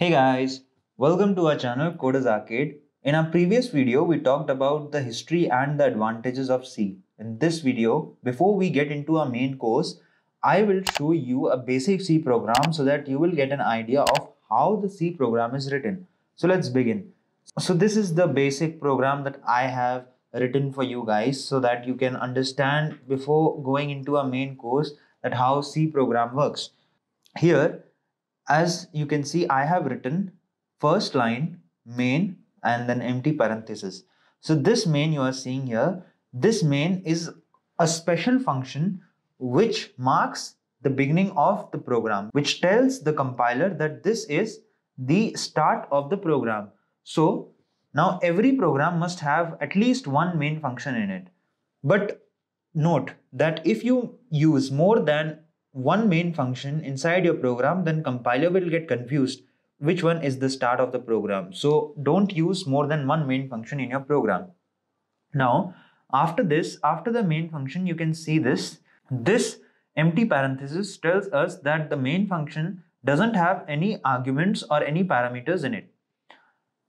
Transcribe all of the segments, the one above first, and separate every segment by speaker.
Speaker 1: Hey guys, welcome to our channel Coders Arcade. In our previous video, we talked about the history and the advantages of C. In this video, before we get into our main course, I will show you a basic C program so that you will get an idea of how the C program is written. So let's begin. So this is the basic program that I have written for you guys so that you can understand before going into a main course that how C program works. Here, as you can see, I have written first line, main, and then empty parenthesis. So this main you are seeing here, this main is a special function which marks the beginning of the program, which tells the compiler that this is the start of the program. So now every program must have at least one main function in it. But note that if you use more than one main function inside your program, then compiler will get confused which one is the start of the program. So don't use more than one main function in your program. Now, after this, after the main function, you can see this. This empty parenthesis tells us that the main function doesn't have any arguments or any parameters in it.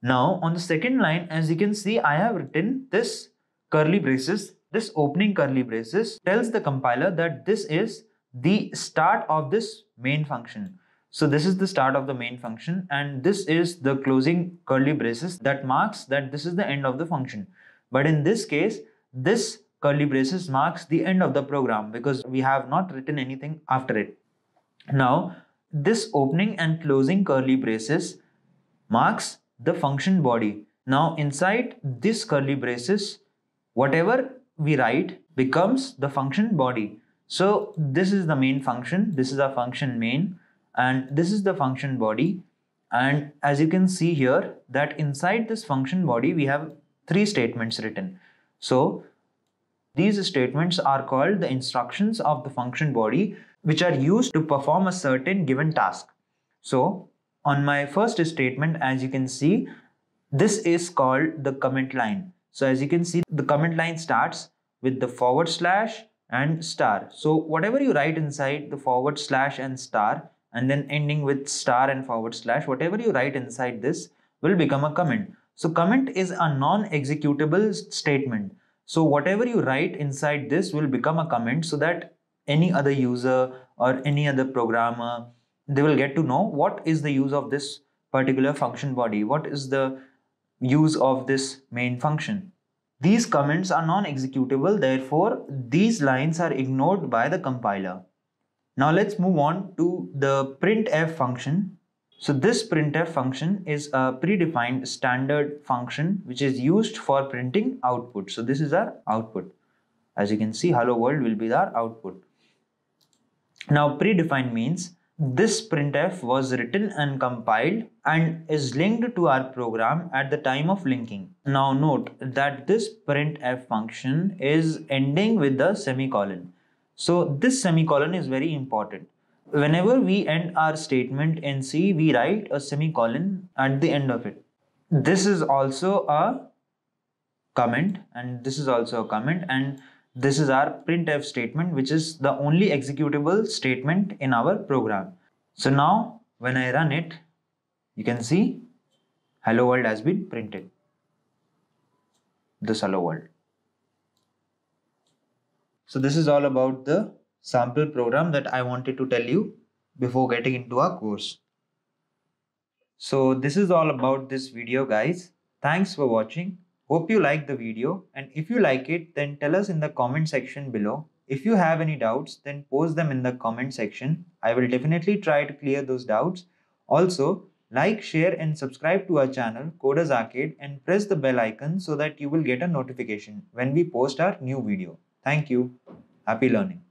Speaker 1: Now, on the second line, as you can see, I have written this curly braces. This opening curly braces tells the compiler that this is the start of this main function. So this is the start of the main function and this is the closing curly braces that marks that this is the end of the function. But in this case, this curly braces marks the end of the program because we have not written anything after it. Now, this opening and closing curly braces marks the function body. Now, inside this curly braces, whatever we write becomes the function body. So this is the main function. This is our function main and this is the function body. And as you can see here that inside this function body, we have three statements written. So these statements are called the instructions of the function body, which are used to perform a certain given task. So on my first statement, as you can see, this is called the comment line. So as you can see, the comment line starts with the forward slash and star. So whatever you write inside the forward slash and star and then ending with star and forward slash, whatever you write inside this will become a comment. So comment is a non-executable statement. So whatever you write inside this will become a comment so that any other user or any other programmer, they will get to know what is the use of this particular function body, what is the use of this main function. These comments are non-executable, therefore these lines are ignored by the compiler. Now let's move on to the printf function. So this printf function is a predefined standard function which is used for printing output. So this is our output. As you can see, hello world will be our output. Now predefined means this printf was written and compiled and is linked to our program at the time of linking. Now note that this printf function is ending with the semicolon. So this semicolon is very important. Whenever we end our statement in C, we write a semicolon at the end of it. This is also a comment and this is also a comment and this is our printf statement which is the only executable statement in our program. So now when I run it, you can see hello world has been printed. This hello world. So this is all about the sample program that I wanted to tell you before getting into our course. So this is all about this video guys. Thanks for watching. Hope you like the video and if you like it then tell us in the comment section below. If you have any doubts then post them in the comment section. I will definitely try to clear those doubts. Also like, share and subscribe to our channel Coders Arcade and press the bell icon so that you will get a notification when we post our new video. Thank you. Happy learning.